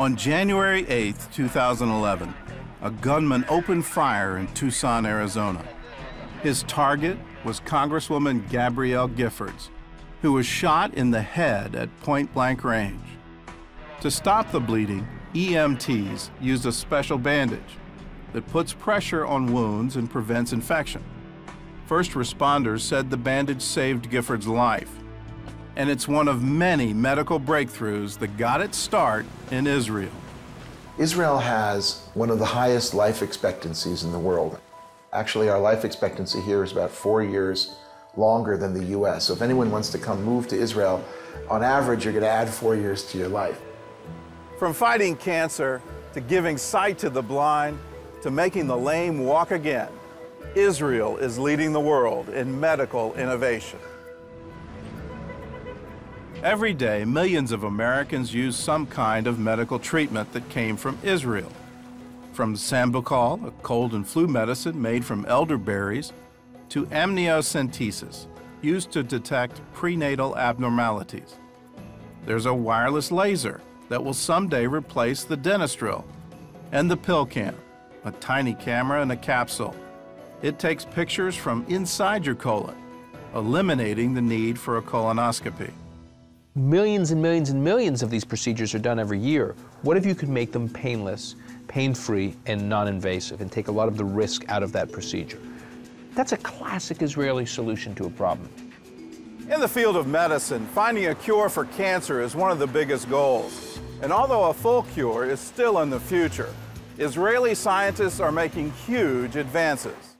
On January 8, 2011, a gunman opened fire in Tucson, Arizona. His target was Congresswoman Gabrielle Giffords, who was shot in the head at point blank range. To stop the bleeding, EMTs used a special bandage that puts pressure on wounds and prevents infection. First responders said the bandage saved Giffords' life, and it's one of many medical breakthroughs that got its start in Israel. Israel has one of the highest life expectancies in the world. Actually, our life expectancy here is about four years longer than the US. So if anyone wants to come move to Israel, on average, you're going to add four years to your life. From fighting cancer to giving sight to the blind to making the lame walk again, Israel is leading the world in medical innovation. Every day, millions of Americans use some kind of medical treatment that came from Israel. From Sambucol, a cold and flu medicine made from elderberries, to amniocentesis, used to detect prenatal abnormalities. There's a wireless laser that will someday replace the dentist drill, and the PillCam, a tiny camera in a capsule. It takes pictures from inside your colon, eliminating the need for a colonoscopy. Millions and millions and millions of these procedures are done every year. What if you could make them painless, pain-free, and non-invasive, and take a lot of the risk out of that procedure? That's a classic Israeli solution to a problem. In the field of medicine, finding a cure for cancer is one of the biggest goals. And although a full cure is still in the future, Israeli scientists are making huge advances.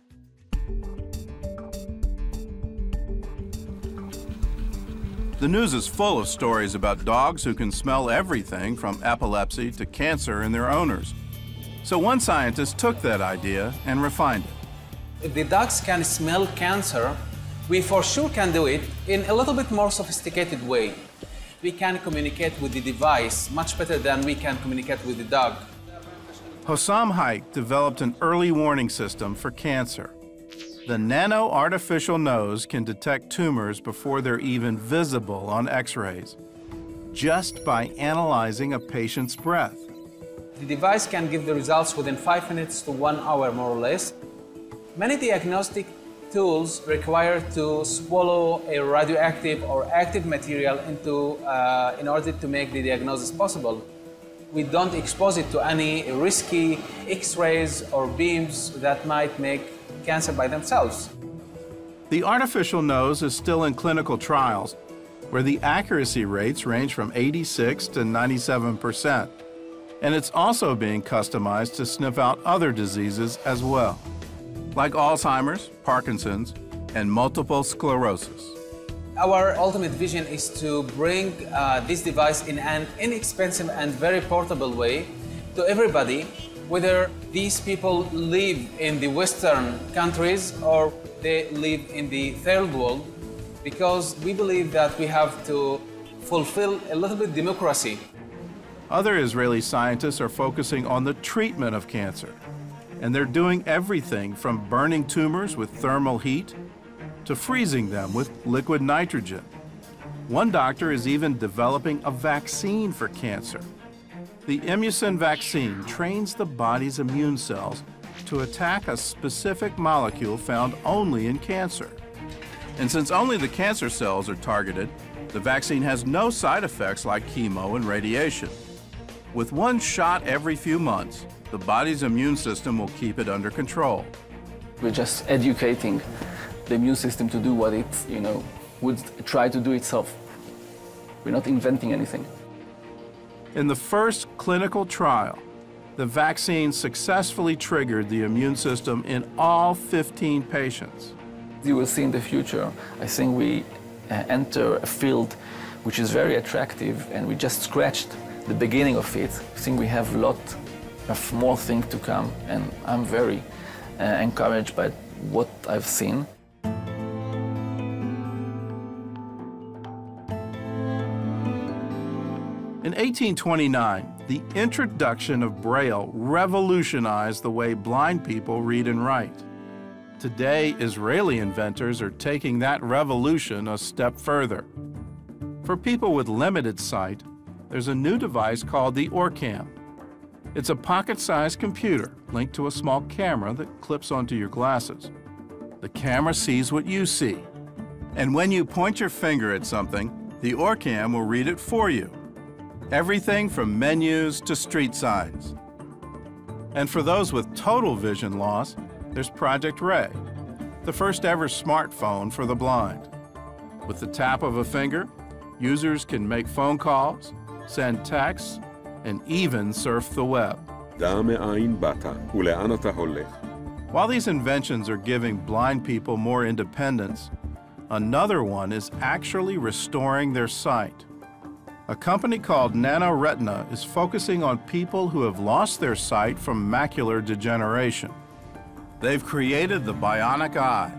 The news is full of stories about dogs who can smell everything from epilepsy to cancer in their owners. So one scientist took that idea and refined it. If the dogs can smell cancer, we for sure can do it in a little bit more sophisticated way. We can communicate with the device much better than we can communicate with the dog. Hossam Haick developed an early warning system for cancer. The nano artificial nose can detect tumors before they're even visible on x-rays, just by analyzing a patient's breath. The device can give the results within five minutes to one hour, more or less. Many diagnostic tools require to swallow a radioactive or active material into, uh, in order to make the diagnosis possible. We don't expose it to any risky x-rays or beams that might make cancer by themselves. The artificial nose is still in clinical trials, where the accuracy rates range from 86 to 97 percent. And it's also being customized to sniff out other diseases as well, like Alzheimer's, Parkinson's, and multiple sclerosis. Our ultimate vision is to bring uh, this device in an inexpensive and very portable way to everybody whether these people live in the Western countries or they live in the third world, because we believe that we have to fulfill a little bit democracy. Other Israeli scientists are focusing on the treatment of cancer, and they're doing everything from burning tumors with thermal heat to freezing them with liquid nitrogen. One doctor is even developing a vaccine for cancer the ImMucin vaccine trains the body's immune cells to attack a specific molecule found only in cancer. And since only the cancer cells are targeted, the vaccine has no side effects like chemo and radiation. With one shot every few months, the body's immune system will keep it under control. We're just educating the immune system to do what it, you know, would try to do itself. We're not inventing anything. In the first clinical trial, the vaccine successfully triggered the immune system in all 15 patients. You will see in the future, I think we uh, enter a field which is very attractive and we just scratched the beginning of it. I think we have a lot of more things to come and I'm very uh, encouraged by what I've seen. In 1829, the introduction of Braille revolutionized the way blind people read and write. Today, Israeli inventors are taking that revolution a step further. For people with limited sight, there's a new device called the OrCam. It's a pocket-sized computer linked to a small camera that clips onto your glasses. The camera sees what you see. And when you point your finger at something, the OrCam will read it for you everything from menus to street signs. And for those with total vision loss, there's Project Ray, the first ever smartphone for the blind. With the tap of a finger, users can make phone calls, send texts, and even surf the web. While these inventions are giving blind people more independence, another one is actually restoring their sight. A company called NanoRetina is focusing on people who have lost their sight from macular degeneration. They've created the Bionic Eye,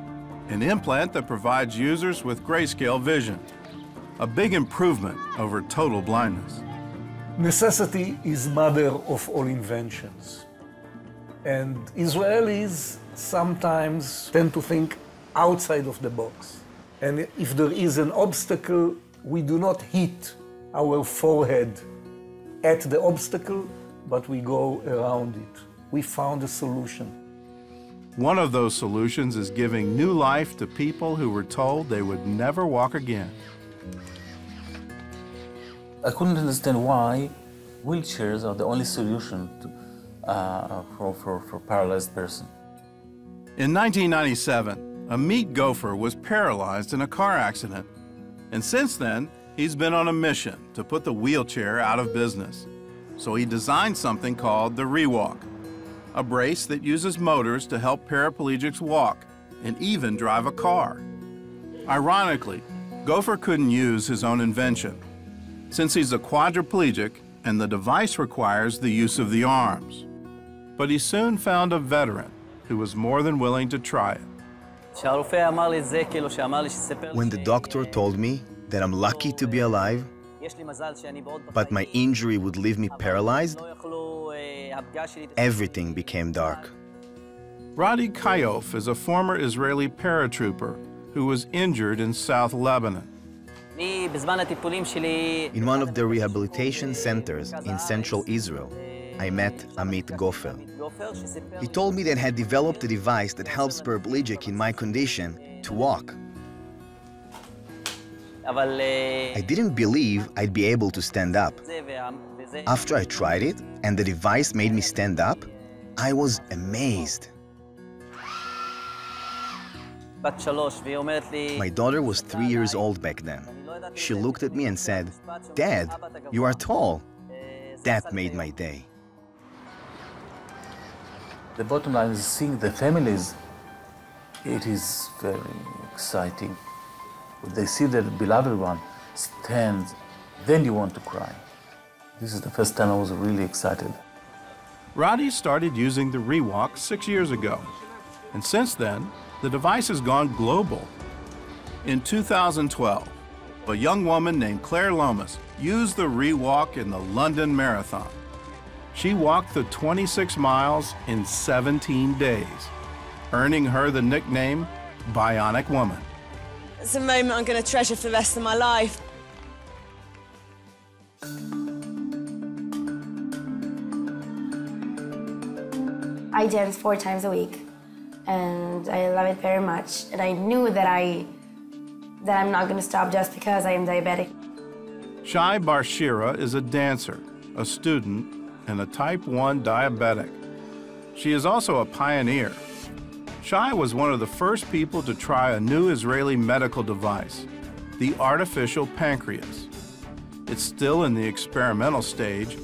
an implant that provides users with grayscale vision, a big improvement over total blindness. Necessity is mother of all inventions. And Israelis sometimes tend to think outside of the box. And if there is an obstacle, we do not hit our forehead at the obstacle, but we go around it. We found a solution. One of those solutions is giving new life to people who were told they would never walk again. I couldn't understand why wheelchairs are the only solution to, uh, for, for, for paralyzed person. In 1997, Amit Goffer was paralyzed in a car accident. And since then, he's been on a mission to put the wheelchair out of business. So he designed something called the Rewalk, a brace that uses motors to help paraplegics walk and even drive a car. Ironically, Goffer couldn't use his own invention. Since he's a quadriplegic and the device requires the use of the arms. But he soon found a veteran who was more than willing to try it. When the doctor told me that I'm lucky to be alive, but my injury would leave me paralyzed, everything became dark. Radi Kaiof is a former Israeli paratrooper who was injured in South Lebanon. In one of the rehabilitation centers in central Israel, I met Amit Goffer. He told me that he had developed a device that helps paraplegic in my condition to walk. I didn't believe I'd be able to stand up. After I tried it and the device made me stand up, I was amazed. My daughter was three years old back then. She looked at me and said, Dad, you are tall. That made my day. The bottom line is seeing the families. It is very exciting. They see their beloved one stand, then you want to cry. This is the first time I was really excited. Roddy started using the Rewalk six years ago, and since then, the device has gone global. In 2012, a young woman named Claire Lomas used the Rewalk in the London Marathon. She walked the 26 miles in 17 days, earning her the nickname Bionic Woman. It's a moment I'm going to treasure for the rest of my life. I dance four times a week, and I love it very much. And I knew that I that I'm not going to stop just because I am diabetic. Shai Barshira is a dancer, a student, and a type 1 diabetic. She is also a pioneer. Shai was one of the first people to try a new Israeli medical device, the artificial pancreas. It's still in the experimental stage,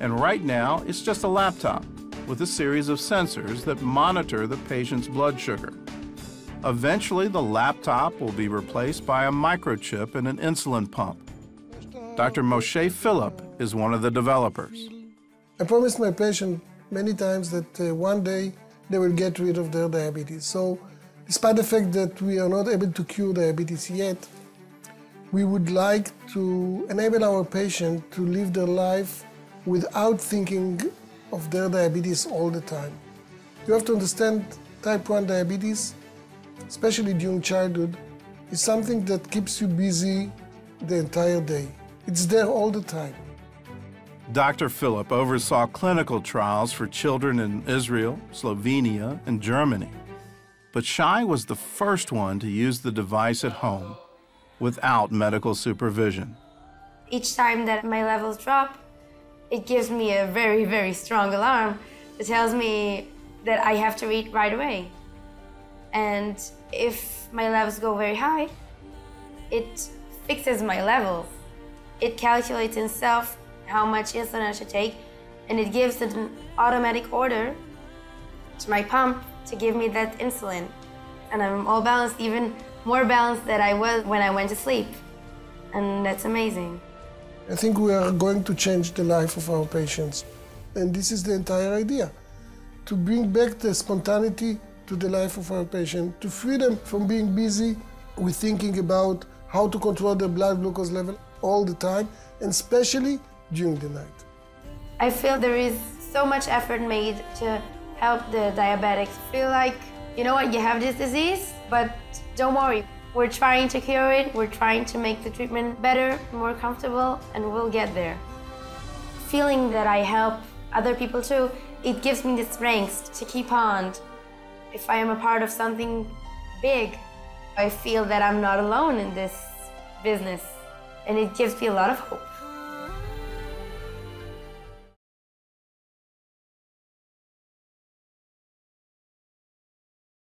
and right now it's just a laptop with a series of sensors that monitor the patient's blood sugar. Eventually, the laptop will be replaced by a microchip and an insulin pump. Dr. Moshe Phillip is one of the developers. I promised my patient many times that uh, one day they will get rid of their diabetes. So, despite the fact that we are not able to cure diabetes yet, we would like to enable our patient to live their life without thinking of their diabetes all the time. You have to understand type 1 diabetes, especially during childhood, is something that keeps you busy the entire day. It's there all the time. Dr. Phillip oversaw clinical trials for children in Israel, Slovenia, and Germany. But Shai was the first one to use the device at home without medical supervision. Each time that my levels drop, it gives me a very, very strong alarm that tells me that I have to eat right away. And if my levels go very high, it fixes my levels. It calculates itself how much insulin I should take, and it gives an automatic order to my pump to give me that insulin. And I'm all balanced, even more balanced than I was when I went to sleep. And that's amazing. I think we are going to change the life of our patients. And this is the entire idea to bring back the spontaneity to the life of our patient, to free them from being busy with thinking about how to control their blood glucose level all the time, and especially during the night. I feel there is so much effort made to help the diabetics feel like, you know what, you have this disease, but don't worry. We're trying to cure it, we're trying to make the treatment better, more comfortable, and we'll get there. Feeling that I help other people too, it gives me the strength to keep on. If I am a part of something big, I feel that I'm not alone in this business, and it gives me a lot of hope.